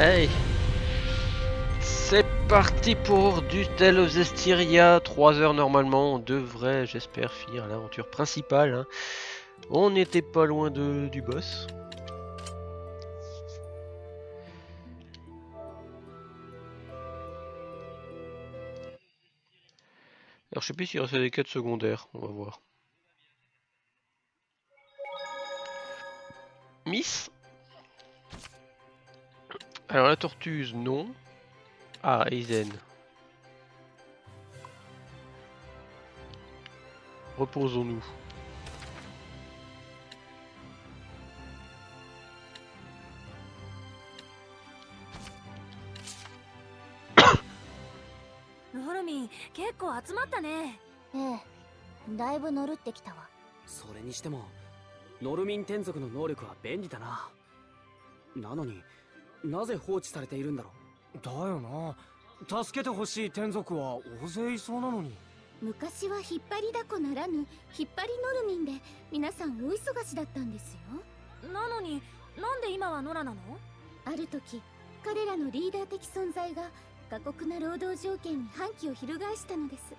Hey C'est parti pour du Tale of Zestiria. 3 heures normalement. On devrait, j'espère, finir l'aventure principale. hein. On n'était pas loin du boss. Alors je sais plus s'il reste des quêtes secondaires. On va voir. Miss alors la tortuse, non. Ah, Aizen. Reposons-nous. ノルミン結構集まったねええだいぶ乗るってきたわそれにしてもノルミン天族の能力は便利だななのになぜ放置されているんだろだよな。助けてほしい天族は大勢いそうなのに。昔は引っ張りだこならぬ引っ張りノルミンで皆さん大忙しだったんですよ。なのになんで今はノラなの？ある時彼らのリーダー的存在が過酷な労働条件に反旗を翻したのです。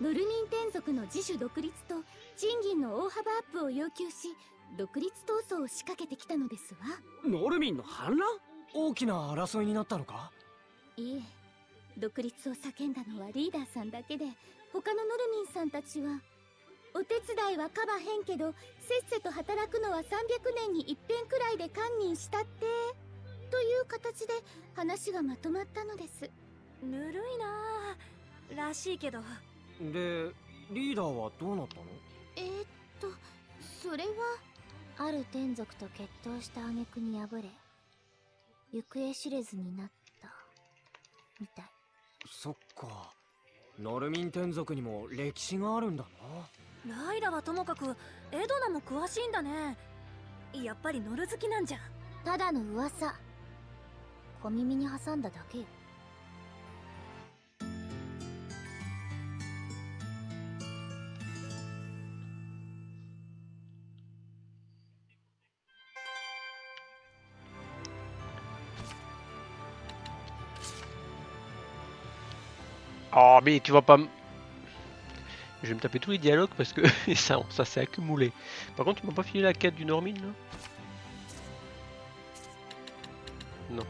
ノルミン天族の自主独立と賃金の大幅アップを要求し独立闘争を仕掛けてきたのですわ。ノルミンの反乱？大きな争いになったのか？いえ。独立を叫んだのはリーダーさんだけで他のノルミンさんたちは。お手伝いはカバへんけどせっせと働くのは300年に一遍くらいで堪忍したって。という形で話がまとまったのです。ぬるいならしいけど。でリーダーはどうなったの？えー、っとそれはある天族と決闘した挙句に敗れ行方知れずになった。みたい。そっか。ノルミン天族にも歴史があるんだな。ライラはともかくエドナも詳しいんだね。やっぱりノル好きなんじゃ。ただの噂。小耳に挟んだだけよ。Oh mais tu vas pas. Je vais me taper tous les dialogues parce que ça, s'est accumulé. Par contre tu m'as pas filé la quête du Normin là? Non.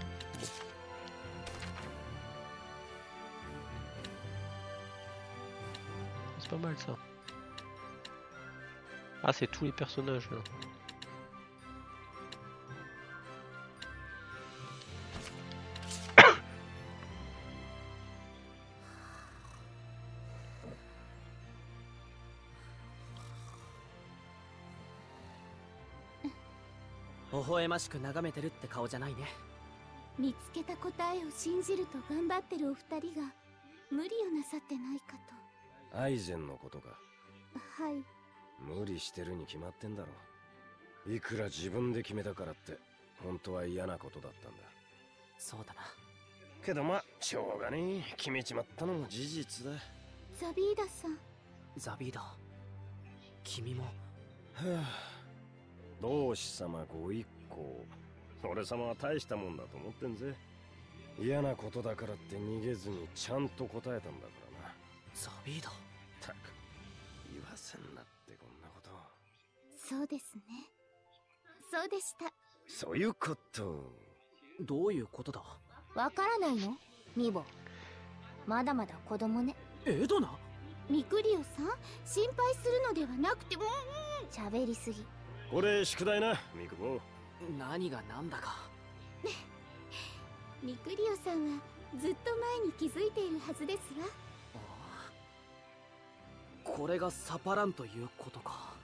C'est pas mal ça. Ah c'est tous les personnages là. 微笑ましく眺めてるって顔じゃないね。見つけた答えを信じると頑張ってるお二人が無理をなさってないかアイゼンのことか。とはい。無理してるに決まってんだろ。いくら自分で決めたからって本当は嫌なことだったんだ。そうだな。けどまあしょうがねえ。決めちまったのも事実だ。はザビーダさん。ザビーダ。君も。あ同志様ご一行。俺様は大したもんだと思ってんぜ。嫌なことだからって逃げずにちゃんと答えたんだからな。ザビーダたく言わせんなってこんなこと。そうですね。そうでした。そういうこと。どういうことだ？わからないの？ミボ。まだまだ子供ね。エドナ？ミクリオさん？心配するのではなくても喋りすぎこれ宿題な。ミクボ何が何だか。ミクリオさんはずっと前に気づいているはずですわ。ああ。これがサパランということか「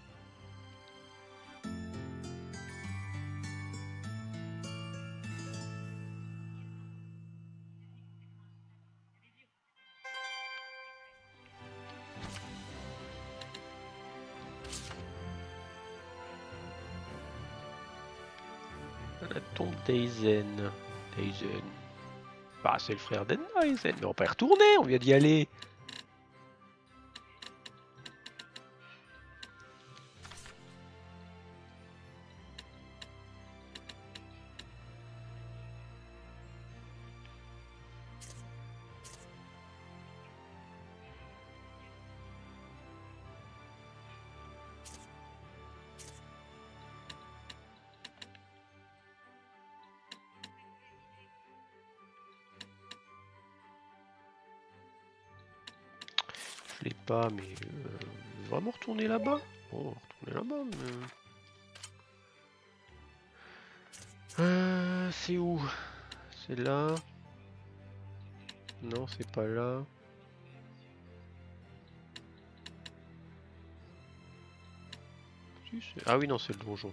La tombe d'Aizen. Aizen. Bah, c'est le frère d'Enna, Aizen. Mais on pas y retourner, on vient d'y aller. Pas, mais euh, vraiment retourner là-bas Bon, retourner là-bas, mais... Euh, c'est où? C'est là? Non, c'est pas là. Ah oui, non, c'est le donjon.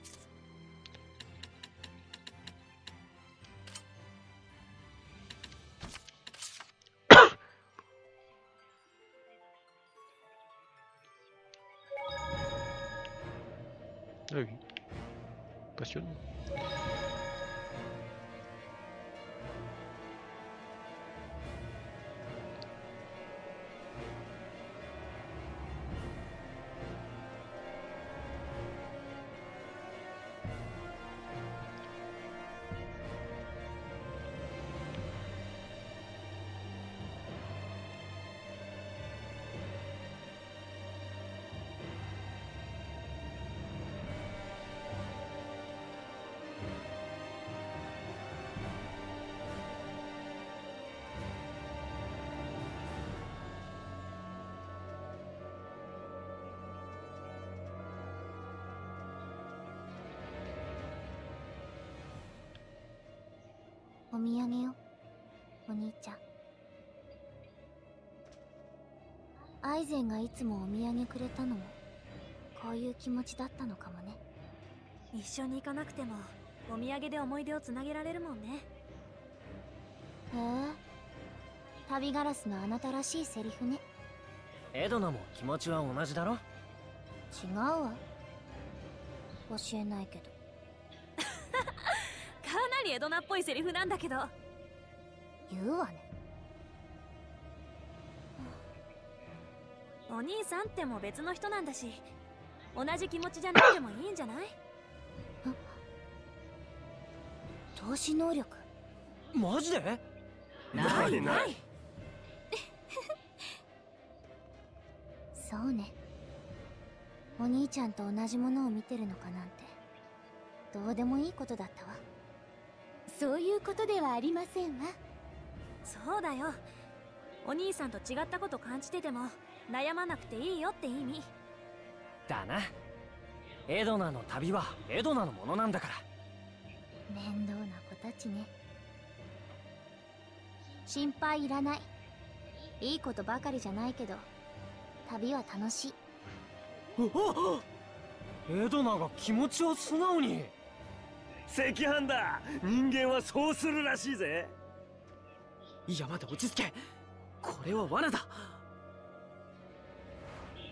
土産よお兄ちゃん。アイゼンがいつもお土産くれたのもこういう気持ちだったのかもね。一緒に行かなくてもお土産で思い出をつなげられるもんね。へえ。旅ガラスのあなたらしいセリフね。エドナも気持ちは同じだろ？違うわ。教えないけどエドナっぽいセリフなんだけど。言うわね。お兄さんっても別の人なんだし同じ気持ちじゃなくてもいいんじゃない？投資能力。マジで？ない。なない。そうね。お兄ちゃんと同じものを見てるのかなんてどうでもいいことだったわそういうことではありませんわ。そうだよ。お兄さんと違ったこと感じてても悩まなくていいよって意味。だな。エドナの旅はエドナのものなんだから。面倒な子たちね。心配いらない。いいことばかりじゃないけど旅は楽しい。エドナが気持ちを素直に赤飯だ。人間はそうするらしいぜ。山で落ち着け。これは罠だ。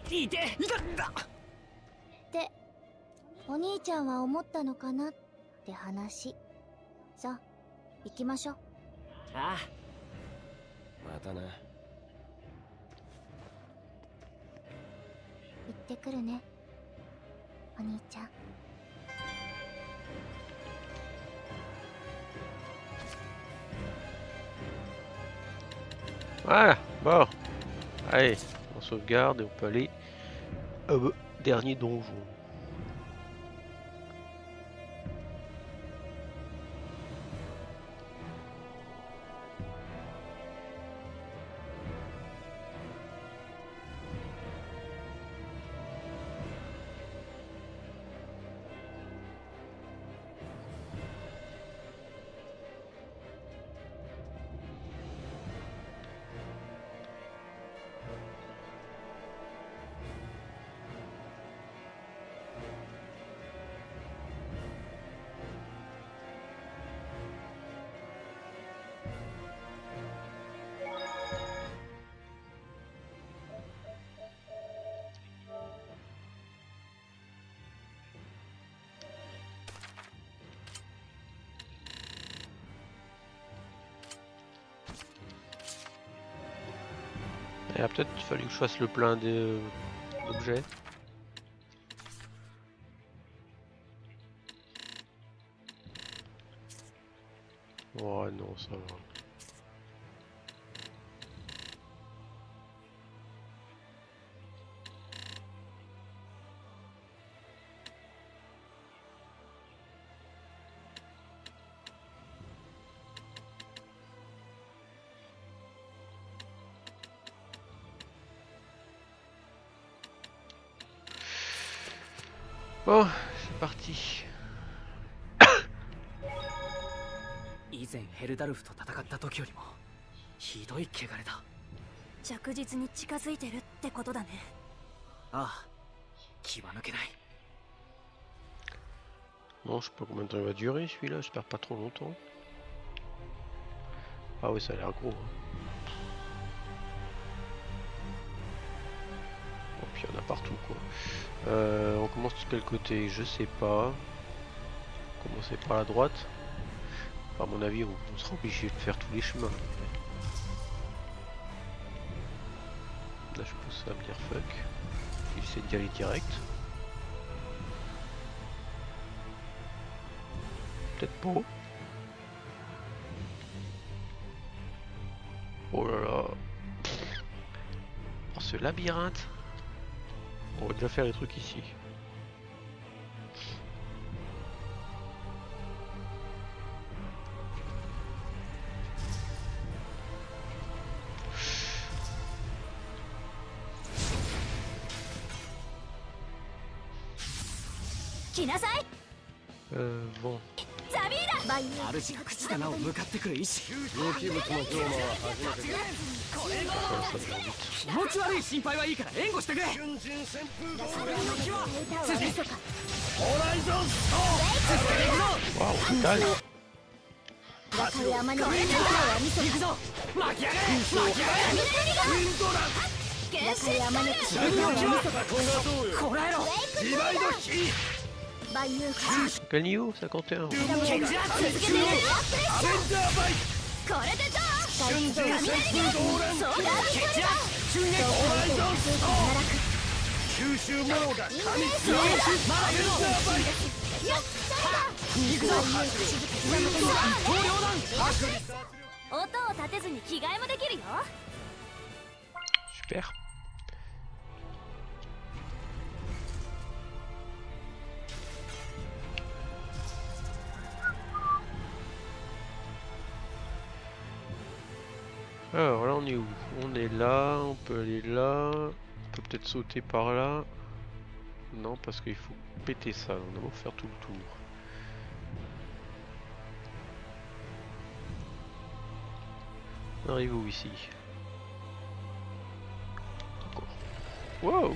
いて。いたんだっ。てお兄ちゃんは思ったのかなって話。さあ行きましょう。あ。またな。行ってくるねお兄ちゃん Voilà, bon. Allez, on sauvegarde et on peut aller au dernier donjon. Et là, peut-être fallait que je fasse le plein d'objets. Oh non, ça va. Bon, c'est parti. 以前ヘルダルフと戦った時よりもひどい汚れだ着実に近づいてるってことだねああ気は抜けない Bon, je sais pas combien de temps il va durer celui-là, j'espère pas trop longtemps. Ah oui, ça a l'air gros. hein. Il y en a partout quoi. Euh, on commence de quel côté Je sais pas. Commencer par la droite. À mon avis, on, sera obligé de faire tous les chemins. Là, je pense ça va me dire fuck. J'essaie d'y aller direct. Peut-être pas. Oh là là. Oh, ce labyrinthe. On va déjà faire les trucs ici. 向かってくる意志有機物の評価は初めて.気持ち悪い心配はいいから援護してくれ。春人旋風号ホライゾンス Waouh, on calme. 高山のみん。なはみそ行くぞ巻き上がれ巻き上がれ。高山のみんなはみそこらえろ。バイドヒー万有か Quel niveau 51. ケチラアベンジャーバイこれでどう春人旋風号乱そうだケチラ襲撃ホライゾンストーン九州モーダ神強いまだいるぞ行くぞ一刀両断音を立てずに着替えもできるよ Super. Alors là on est où? On est là, on peut aller là, on peut peut-être sauter par là. Non parce qu'il faut péter ça, donc d'abord faire tout le tour. On arrive où ici? Wow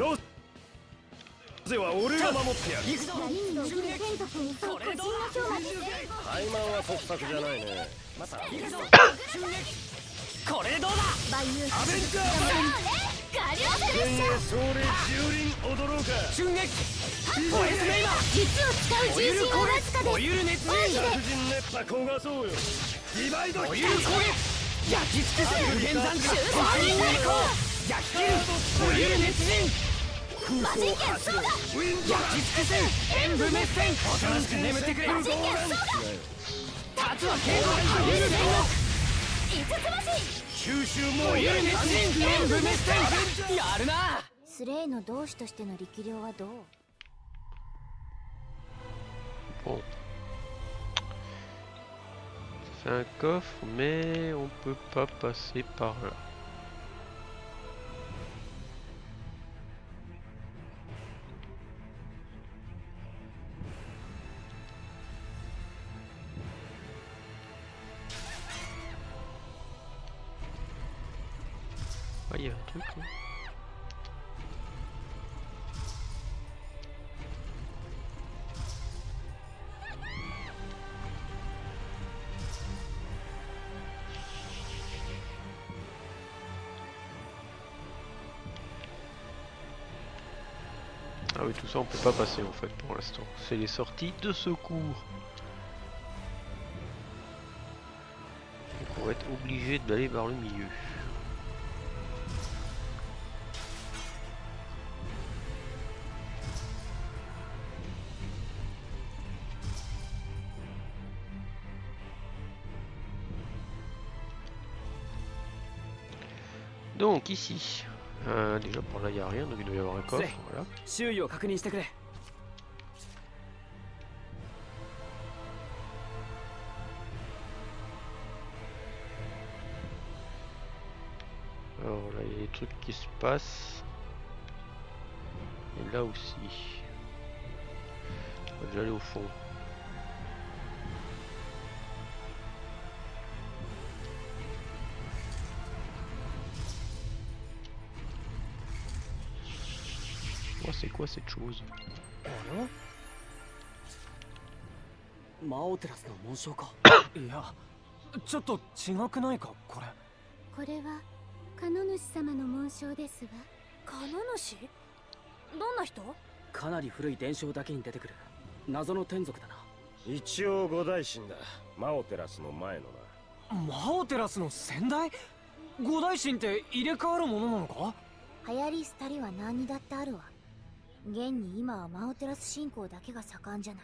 俺をロゼは俺が守ってやる。怠慢は得策じゃないねまた行くぞこれでどうだ？アベンジャーバイガリオセ幻影壮麗蹂躙踊ろうか襲撃ポエスメイマ実を使う重心攻をわずかで撃おゆる熱マジで白人熱波焦がそうよディバイドおゆる攻撃焼き尽くせ無限残地バーニングエコー焼き切るおゆる熱人空想発動ウィンド焼き尽くせ演武滅戦おとなしく眠ってくれ立つは剣をおゆる煉五つ星九州モ獄おーゆる熱人演武滅戦やるなスレイの同志としての力量はどう Bon. C'est un coffre, mais on peut pas passer par là. Ah, il y un truc là. Ah oui, tout ça on peut pas passer en fait pour l'instant. C'est les sorties de secours. On va être obligé d'aller vers le milieu. Donc ici, euh, déjà pour là il n'y a rien, donc il doit y avoir un coffre. Voilà. Alors là il y a des trucs qui se passent. Et là aussi. On va déjà aller au fond. C'est quoi cette chose? 魔王テラスの紋章かいやちょっと違くないかこれこれはカノ主様の紋章ですわ。カノ主どんな人？かなり古い伝承だけに出てくる。謎の天族だな。一応五大神だ。マオテラスの前のな。魔王テラスの先代？五大神って入れ替わるものなのか？流行り廃りは何にだってあるわ現に今はマオテラス信仰だけが盛んじゃない。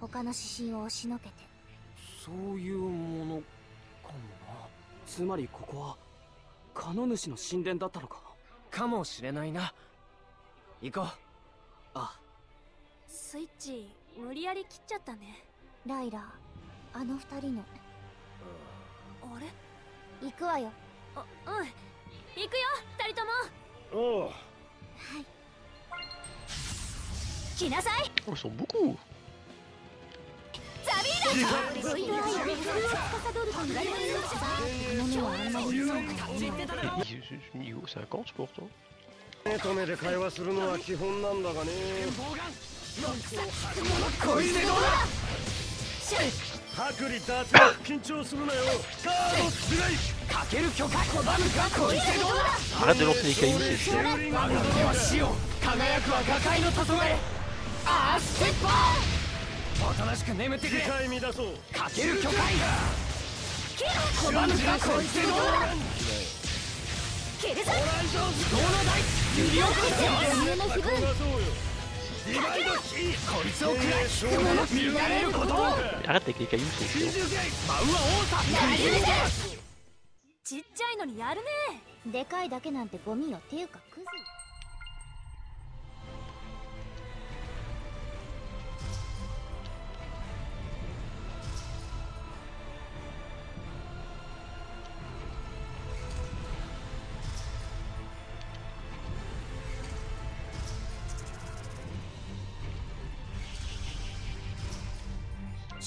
他の指針を押しのけて。そういうものかもな。つまりここはカノ主の神殿だったのか。かもしれないな。行こう。あ。スイッチ無理やり切っちゃったね。ライラあの二人の。あれ？行くわよ。あうん。行くよ二人とも。おう。はい来なさい。Oh, ils sont beaucoup Niveau 50 pourtant 目と目で会話するのは基本なんだがね剥離脱力緊張するなよカードスライかける許可拒むかこいつどうだが手は死を輝くは画界の黄昏アーステッパーおとなしく眠ってくれ次回乱そうかける許可拒むかこいつどうだ切るぞどうのだい揺り起こせよ上の気分こいつを食らいつくもの見られることを Arrête avec les cailloux, c'est chiant 舞うは王さちっちゃいのにやるね。でかいだけなんてゴミよ。っていうかクズ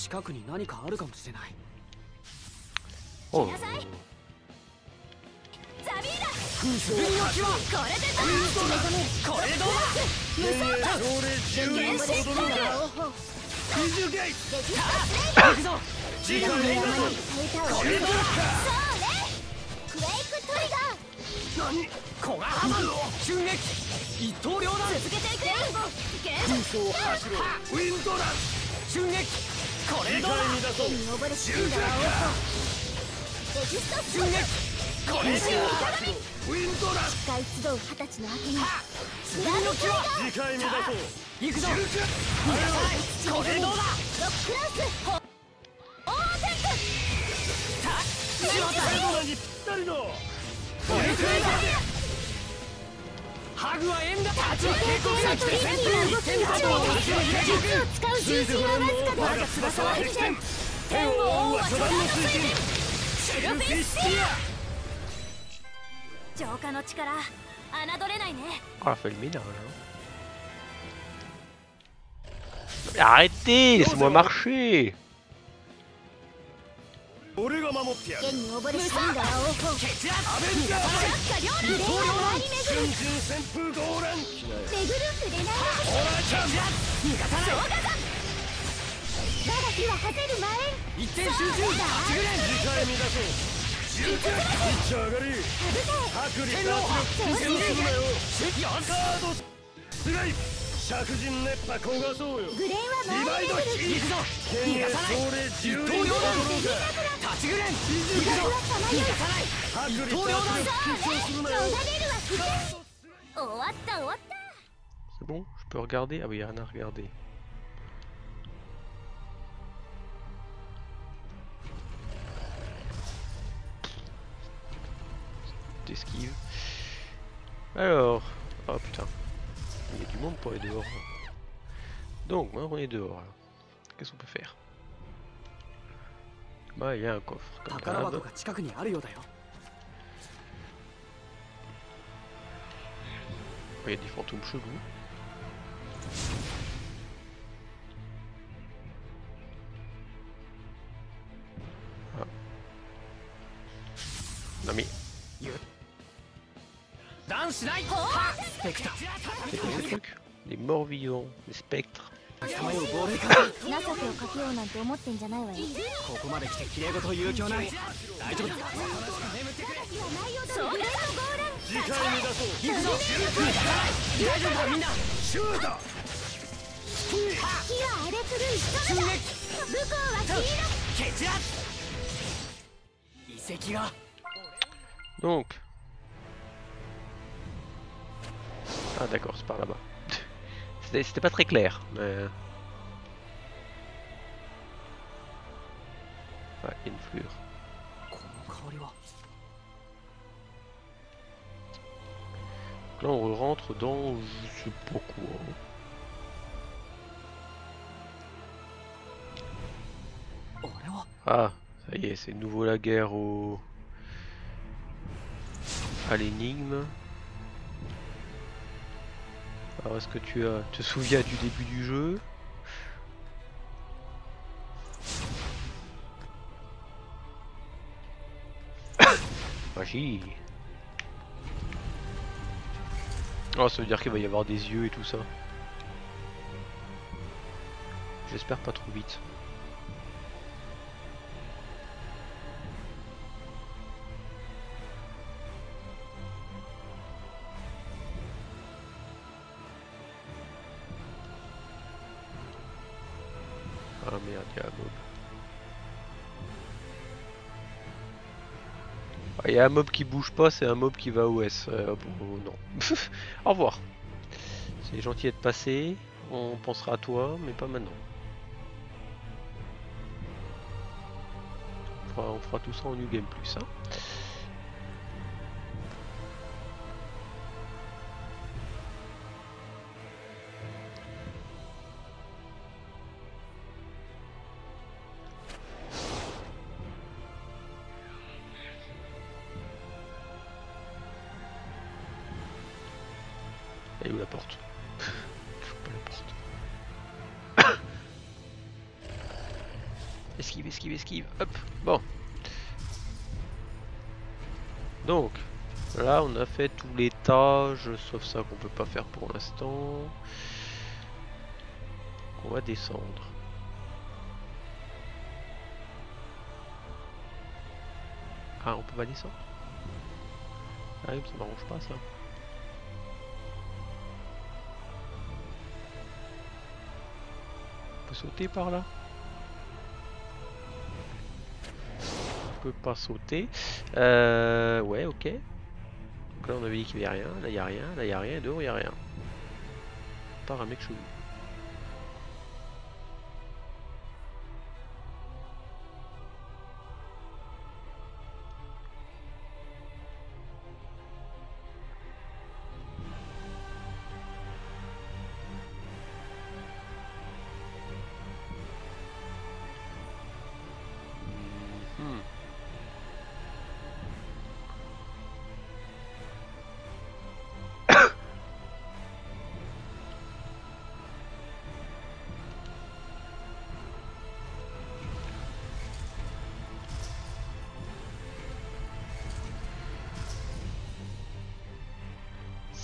近くに何かあるかもしれない。Oh, なさいザビーダ。自分の気はこれでこれでどうだ。条例14全部で戻るんだ王鵬フィジュゲイ行くぞ。次回乱そうペイタをこれだクエイクトリガー。何？古賀ハマン襲撃。一刀両断。続けていくよ。空想を走ろうウィンドラン。襲撃これどうだ回乱そう見覚れしんだわ王鵬レジスト襲撃これで空想を走ろうウィンドラン使い集う二十歳の明けに自分の気は次回乱そう行くぞこれどうだロックランスオーテンクしまったエドラにぴったりのこれくらいだハグは縁だ。立ち警告さ来て旋風一点立ちを立ちを入れ術を使う重心はわずか我が翼は激戦天を追うは初段の水準シルフィッシティ浄化の力侮れないね Oh, elle a fait le ménage. Hein. Mais arrêtez, laissez-moi marcher 俺が守ってやる。現に溺れ死んだ王鵬決圧アベンジャーズグレー旋風動乱機内巡る触れないホラーない我が火は外る前一点集中立ちぐれん次回乱そう重点ピッチャー上がり脱力するなよカードスライ灼人熱波焦がそうよグレーはデ ィバイド回り巡るヒー行くぞ天栄壮霊一十輪刀両断どうか立ちぐれん行くぞさまよい剥離脱力緊張するなよ逃れるは不便終わった終わった C'est bon Je peux regarder Ah oui, y a rien à regarder. T'esquives. Alors... Oh putain. Il y a du monde pour aller dehors. Donc, maintenant on est dehors. là. Qu'est-ce qu'on peut faire Bah, il y a un coffre comme d'hab. Bah, il y a des fantômes chelous. Ah. Non mais... C'est quoi ce truc? Des morts vivants, des spectres. さまよう亡霊か情けをかけようなんて思ってんじゃないわよ。ここまで来て綺麗事を言う気はない。大丈夫だ。次回に出そう行くぞ。大丈夫だみんなシューだ火は荒れ狂い人々武功は黄色蹴散ら遺跡が Donc. Ah d'accord, c'est par là-bas. C'était pas très clair. Mais... Ouais, influir. Donc là, on rentre dans je sais pas quoi. Ah, ça y est, c'est nouveau la guerre au... à l'énigme. Alors est-ce que tu as... te souviens du début du jeu? Magie Oh, ça veut dire qu'il va y avoir des yeux et tout ça. J'espère pas trop vite. Y un mob qui bouge pas, c'est un mob qui va au S. Euh, bon, non. Au revoir. C'est gentil d'être passé. On pensera à toi, mais pas maintenant. On fera, on fera tout ça en New Game Plus. Hein. Où la porte pas la porte. esquive, esquive, esquive. Hop, bon. Donc, là on a fait les tâches, sauf ça qu'on peut pas faire pour l'instant. On va descendre. Ah, on peut pas descendre? Ah ça m'arrange pas ça. Sauter par là On peut pas sauter. Euh, ouais, ok. Donc là, on avait dit qu'il y avait rien. Là, il y a rien. Là, il y a rien. Dehors, il y a rien. Par un mec chelou.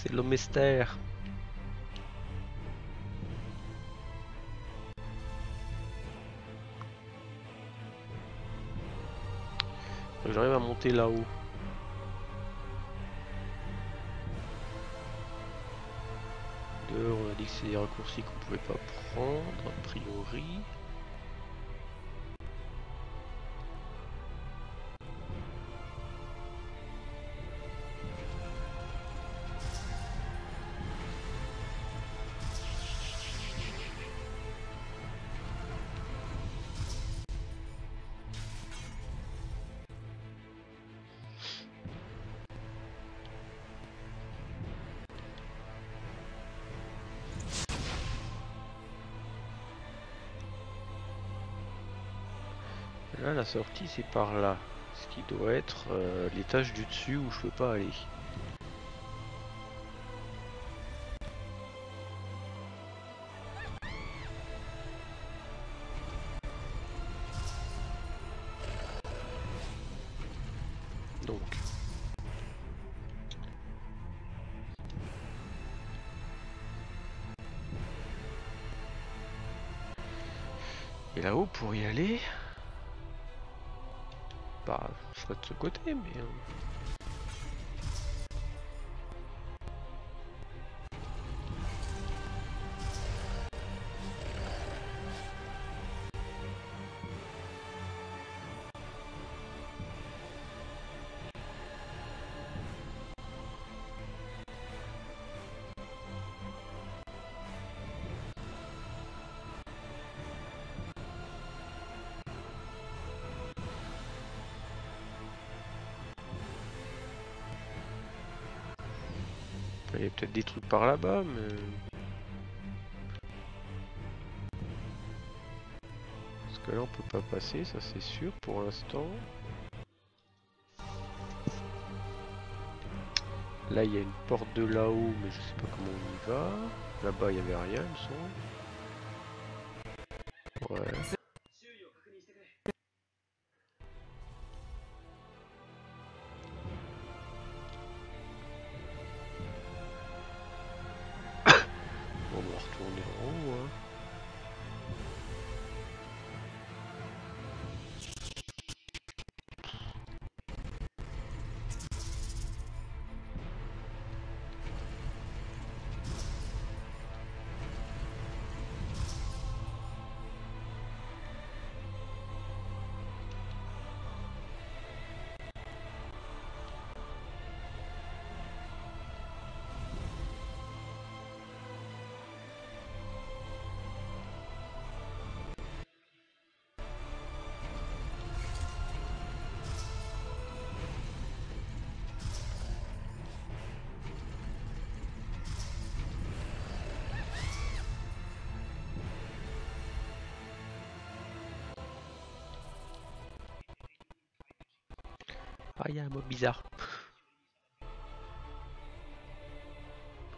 C'est le mystère. J'arrive à monter là-haut. Dehors, on a dit que c'est des raccourcis qu'on pouvait pas prendre, a priori. La sortie, c'est par là. Ce qui doit être euh, l'étage du dessus où je peux pas aller. soit de ce côté, mais... Euh, Il y a peut-être des trucs par là-bas, mais. Parce que là on peut pas passer, ça c'est sûr pour l'instant. Là il y a une porte de là-haut, mais je sais pas comment on y va. Là-bas il y avait rien, il me semble. Ah, il y a un mot bizarre.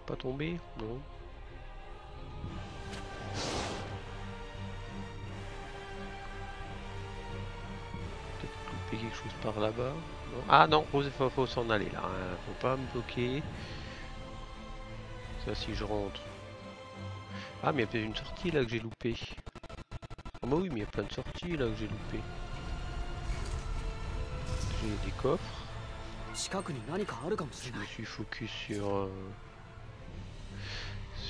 Pas tomber Non. Peut-être couper quelque chose par là-bas. Ah non, faut, s'en aller là. hein. Faut pas me bloquer. Ça si je rentre. Ah mais il y a peut-être une sortie là que j'ai loupé. Ah bah oui mais il y a plein de sorties là que j'ai loupé J'ai des coffres. 近くに何かあるかもし Je れな me い suis focus sur euh,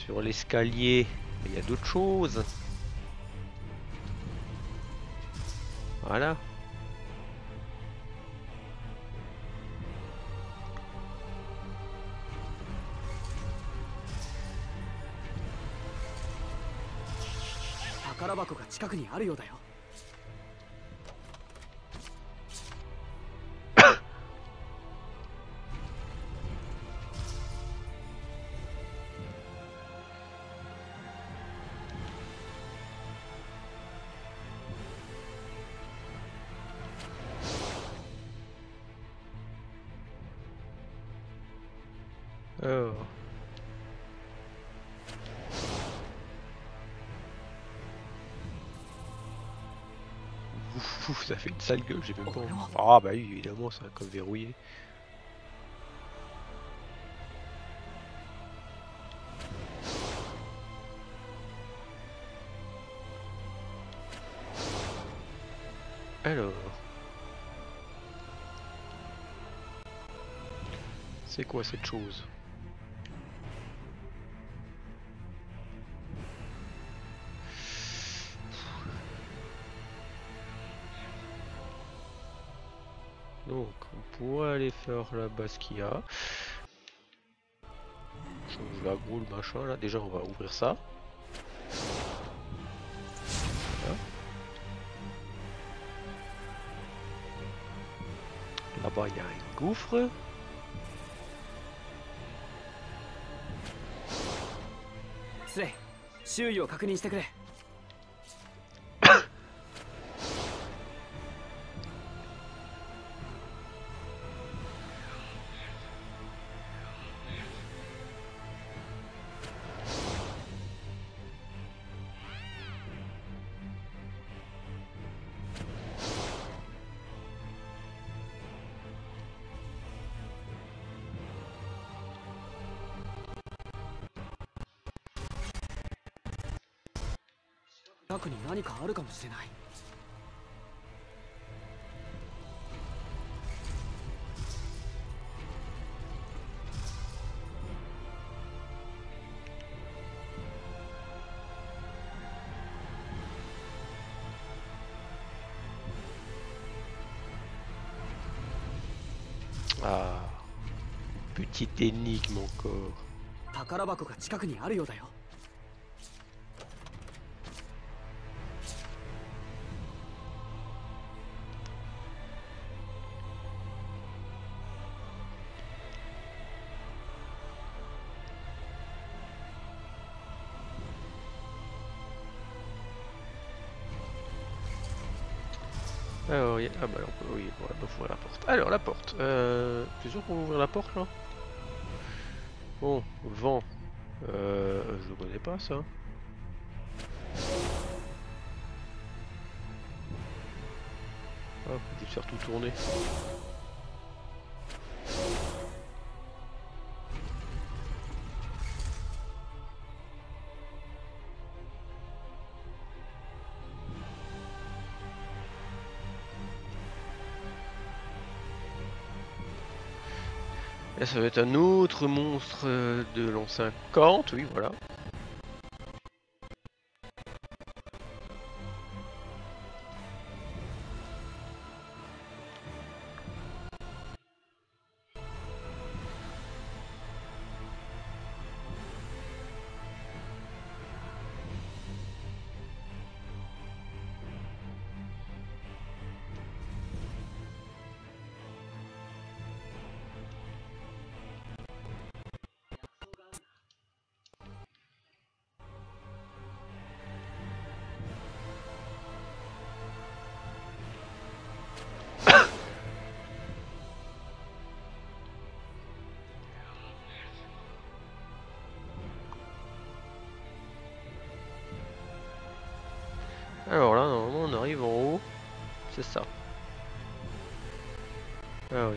sur l'escalier, mais il y a d'autres choses. Voilà. 宝箱が近くにあるようだよ Ouf, ouf, ça fait une sale gueule, j'ai même pas envie. Ah bah oui, évidemment, un code verrouillé. Alors. C'est quoi cette chose? Là-bas ce qu'il y a. Change la boule, machin là. Déjà, on va ouvrir ça. Là-bas, il y a un gouffre. «ス近くに何かあるかもしれないああ。Petite énigme encore. 宝箱が近くにあるようだよ Alors, la porte. Euh... T'es sûr qu'on va ouvrir la porte là? Bon, vent. Euh... Je connais pas ça. Ah, faut juste faire tout tourner. Et ça va être un autre monstre euh, de l'an 50, oui voilà.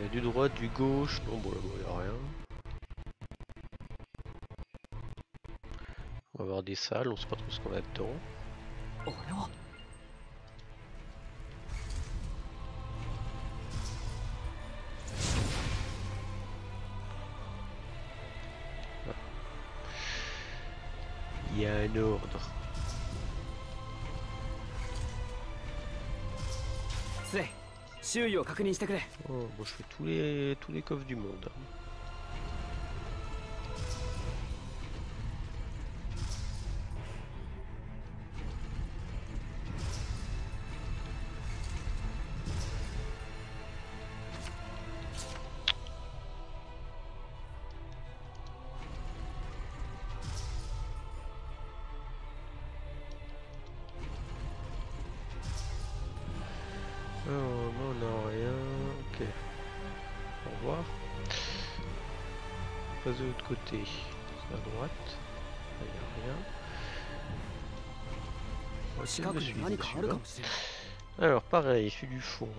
Euh, du droit, du gauche. Bon, bon là-bas, il a rien. On va voir des salles, on sait pas trop ce qu'on a dedans. Oh non Il y a un ordre. C'est Oh, bon, je fais tous les, tous les coffres du monde. Hein. côté à droite. Il n'y a rien. Okay, je suis, je suis Alors pareil, celui du fond.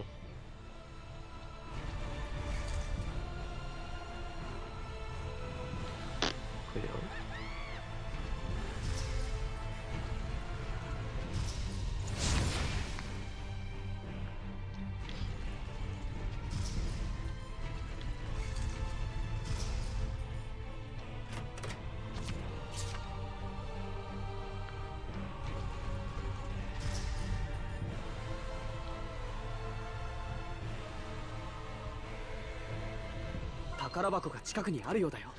宝箱が近くにあるようだよ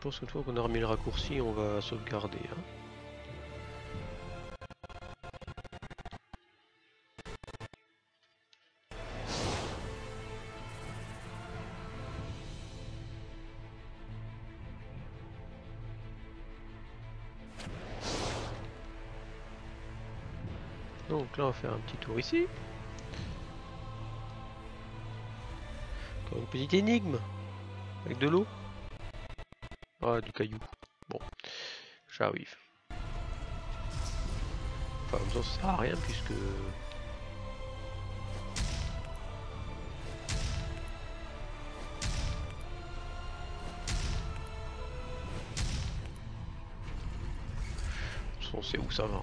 Je pense qu'une fois qu'on a remis le raccourci, on va sauvegarder. hein. Donc là on va faire un petit tour ici. Petite énigme. Avec de l'eau. Ah, du caillou. Bon, j'arrive. Enfin, en ça sert à rien puisque... on sait où ça va.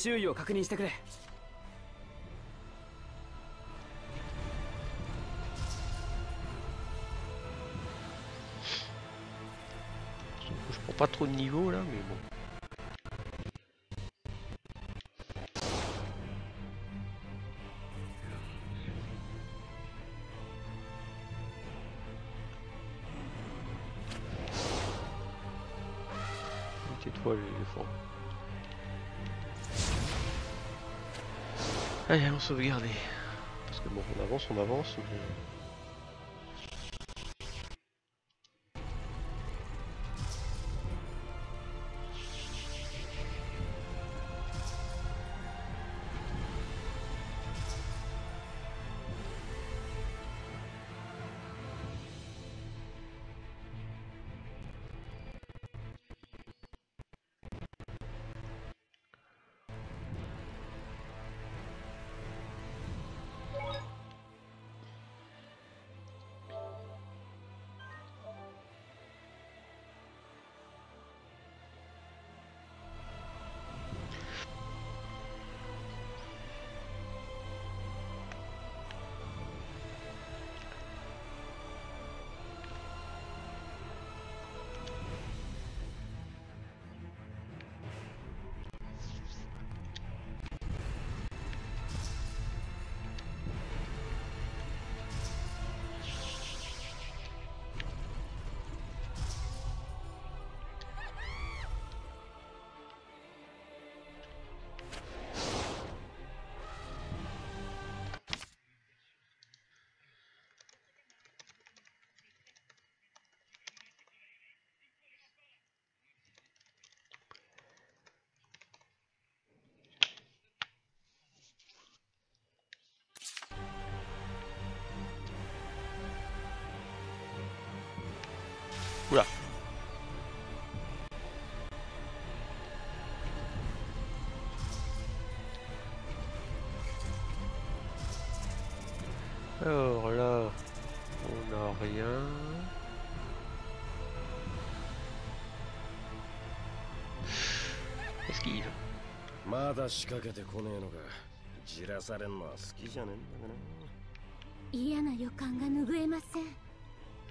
周囲を確認してくれ Je prends pas trop de niveau là, mais bon. Tais-toi l'éléphant. Allez, allons sauvegarder. Parce que bon, on avance, on avance, mais... Oula. Alors là, on n'a rien. Esquive. まだ仕掛けてこねえのかじらされんのは好きじゃねえんだがな嫌な予感が拭えません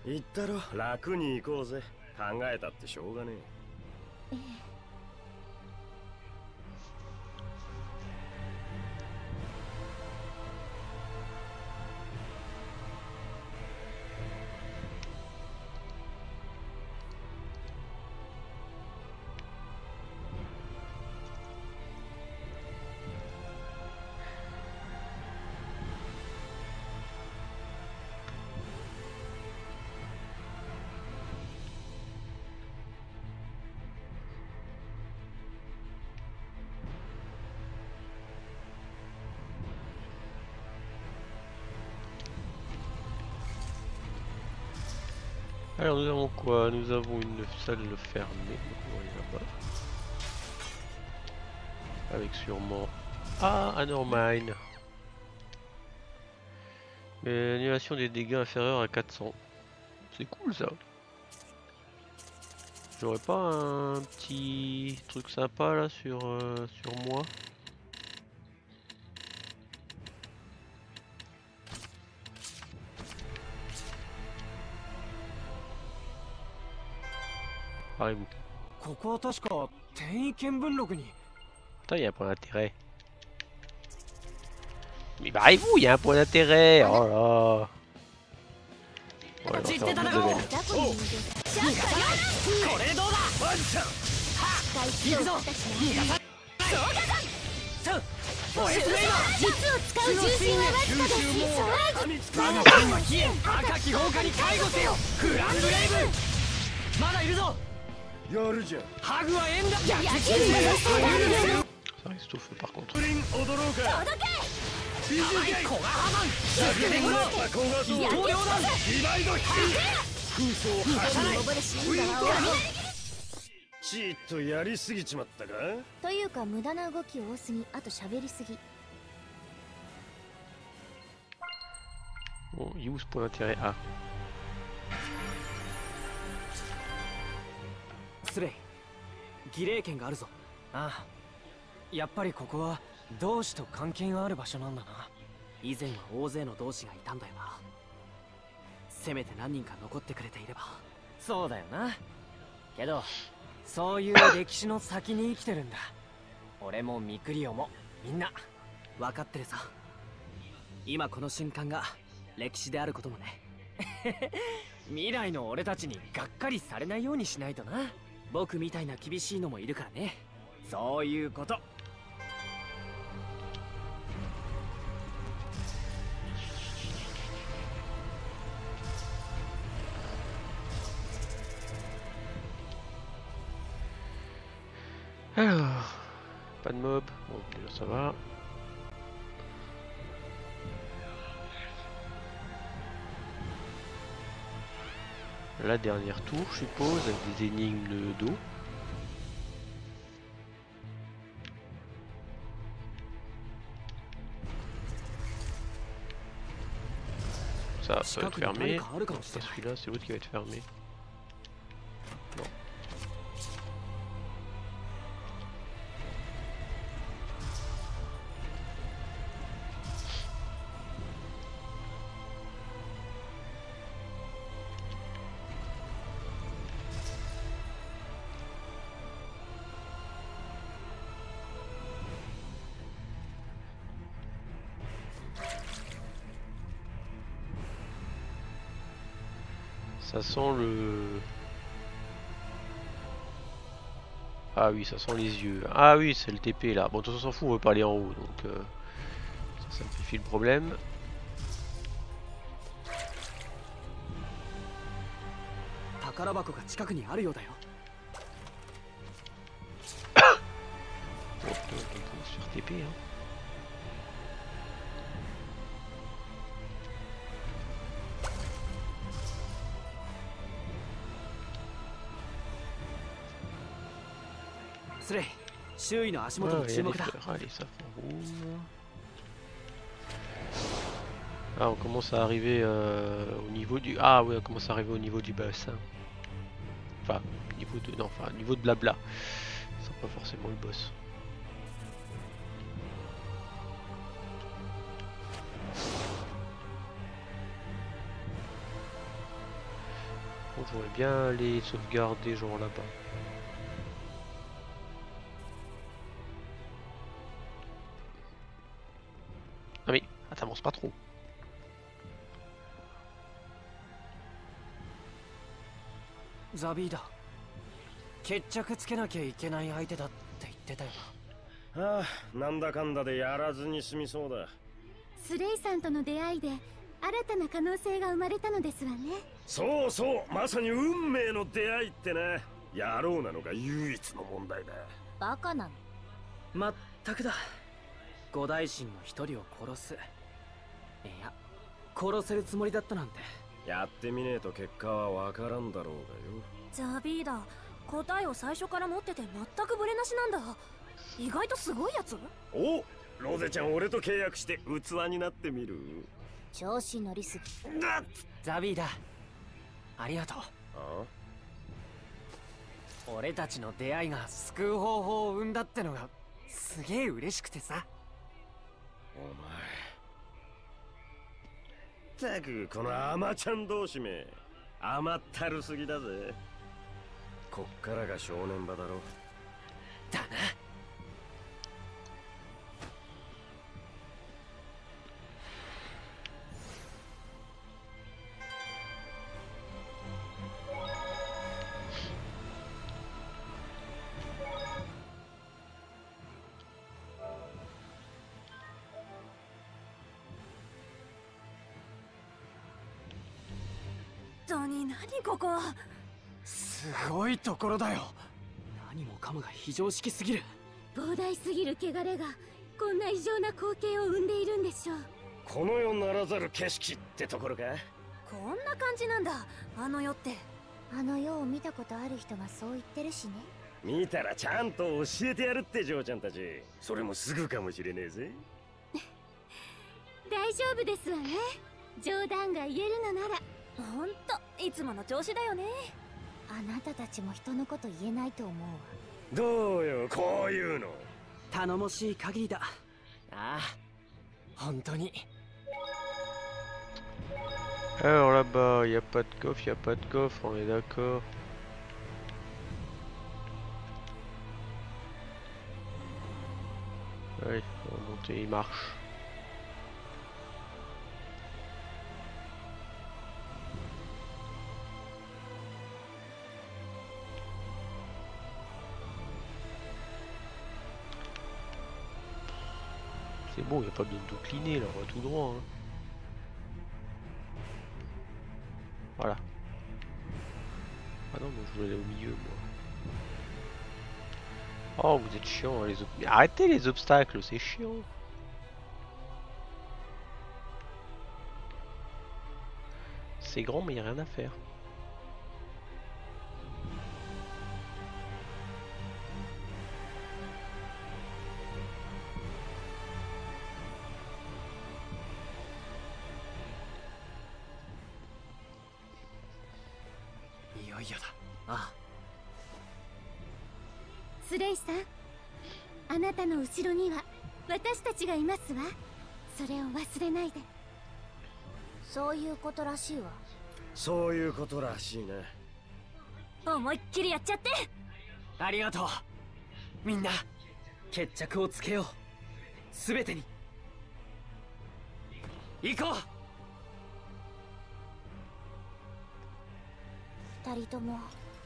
言ったろ。楽に行こうぜ。考えたってしょうがねえ。ええ「Alors nous avons quoi? Nous avons une salle fermée ouais, là-bas. Avec sûrement... Ah, Anormine Mais des dégâts inférieurs à 400. C'est cool ça. J'aurais pas un petit truc sympa là sur, euh, sur moi? Parlez-vous. ここは確か転移見聞録に Putain, il y a un point d'intérêt. Mais barrez-vous, il y a un point d'intérêt. Oh là. Ouais, on やすみ実を使う重心はわずかです騒我が剣は火へ赤き放火に介護せよグランブレイブまだいるぞや。るじゃんハグは縁だ Ça reste au feu par contre. プリン踊ろうか。ビジュゲイ古賀ハマン。タコガソ一刀両断ディバイドヒ空想を走る登るシーンだわチーッとやりすぎちまったかというか無駄な動き多すぎ。あと喋りすぎ Bon, use point d'intérêt A. スレイ儀礼権があるぞ。ああ。やっぱりここは同志と関係がある場所なんだな。以前は大勢の同志がいたんだよな。せめて何人か残ってくれていれば。そうだよな。けどそういう歴史の先に生きてるんだ。俺もミクリオもみんな。分かってるさ。今この瞬間が歴史であることもね。未来の俺たちにがっかりされないようにしないとな僕みたいな厳しいのもいるからねそういうこと Alors, pas de mob. Bon, déjà ça va. la dernière tour, je suppose, avec des énigmes d'eau. Ça, ça va être fermé. Celui-là, c'est l'autre qui va être fermé. Ça sent le... Ah oui, ça sent les yeux. Ah oui, c'est le TP là. Bon, de toute façon, on s'en fout, on veut pas aller en haut, donc euh, ça simplifie le problème. 周囲の足元 Ah, に il y 注 a des 目だ fleurs. Allez, ça roule. Ah, on commence à arriver euh, au niveau du... Ah oui, on commence à arriver au niveau du bassin. Enfin, niveau de... Non, enfin, niveau de blabla. C'est pas forcément le boss. Bon, j'aurais bien aller sauvegarder genre là-bas. ザビーダ決着つけなきゃいけない相手だって言ってたよああなんだかんだでやらずに済みそうだ。スレイさんとの出会いで新たな可能性が生まれたのですわね。そうそうまさに運命の出会いってな野郎なのが唯一の問題だ。バカなの。まったくだ。五大神の一人を殺す。いや殺せるつもりだったなんて。やってみねえと結果はわからんだろうがよザビーダ答えを最初から持ってて全くブレなしなんだ。意外とすごいやつ？おロゼちゃん俺と契約して器になってみる？調子乗りすぎ。ザビーダありがとう。あ俺たちの出会いが救う方法を生んだってのがすげえ嬉しくてさ。お前。たくこのアマちゃん同士め。甘ったるすぎだぜこっからが正念場だろ。だな。本当に何ここ？すごいところだよ。何もかもが非常識すぎる。膨大すぎる汚れがこんな異常な光景を生んでいるんでしょう。この世ならざる景色ってところか？こんな感じなんだ。あの世って。あの世を見たことある人がそう言ってるしね。見たらちゃんと教えてやるって嬢ちゃんたち。それもすぐかもしれねえぜ。大丈夫ですわね。冗談が言えるのなら。ほんといつもの調子だよねあなたたちも人のこと言えないと思うわどうよこういうの頼もしい限りだああ本当に Alors là-bas, il a pas de coffre, il a pas de coffre, on est d'accord. Ouais, on va monter, il marche. C'est bon, il n'y a pas besoin de cliner là, on va tout droit. hein. Voilà. Ah non, je voulais aller au milieu, moi. Oh, vous êtes chiant, hein, les ob- arrêtez les obstacles, c'est chiant. C'est grand, mais il a rien à faire. よだ。あスレイさんあなたの後ろには私たちがいますわ。それを忘れないで。そういうことらしいわ。そういうことらしいね。思いっきりやっちゃって。ありがとう。みんな決着をつけよう。全てに。行こう二人とも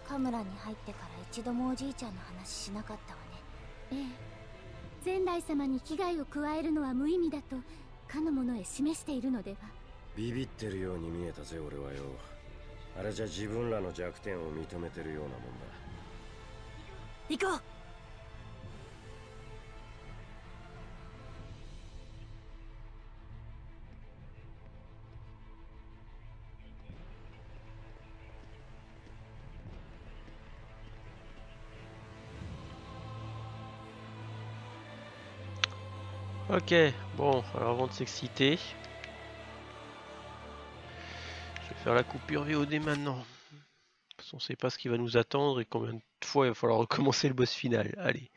カムラに入ってから一度もおじいちゃんの話しなかったわね。ええ。前代様に危害を加えるのは無意味だとかの者へ示しているのでは。ビビってるように見えたぜ俺はよ。あれじゃ自分らの弱点を認めてるようなもんだ。行こう Ok, bon, alors avant de s'exciter, je vais faire la coupure VOD maintenant. Parce qu'on sait pas ce qui va nous attendre et combien de fois il va falloir recommencer le boss final. Allez.